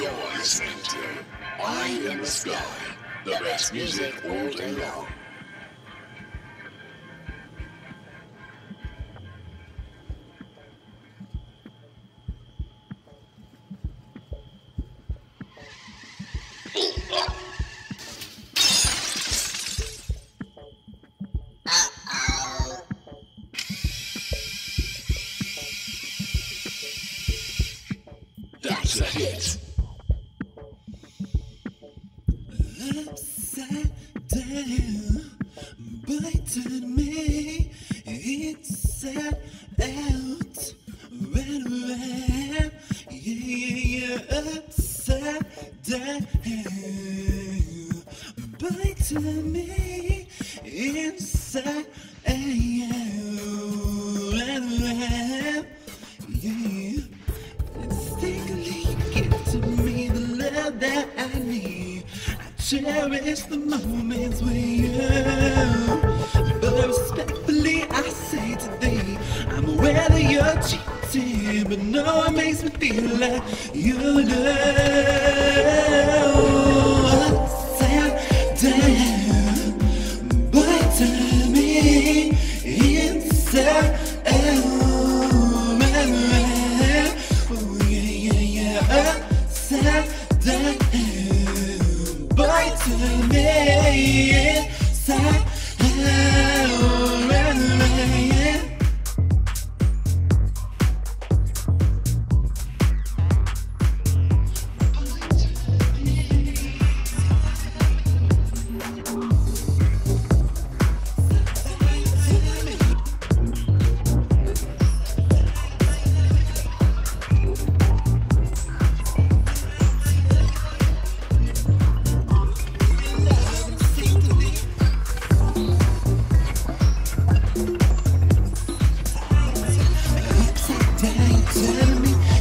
listening to Eye in the Sky, the best music all day long. That's a hit. Upside down, biting me inside out, right around, yeah, yeah, yeah, upside down, biting me inside out, yeah. To me the love that cherish the moments with you. But respectfully, I say to thee, I'm aware that you're cheating, but no, it makes me feel like you know. To me inside. Tell me,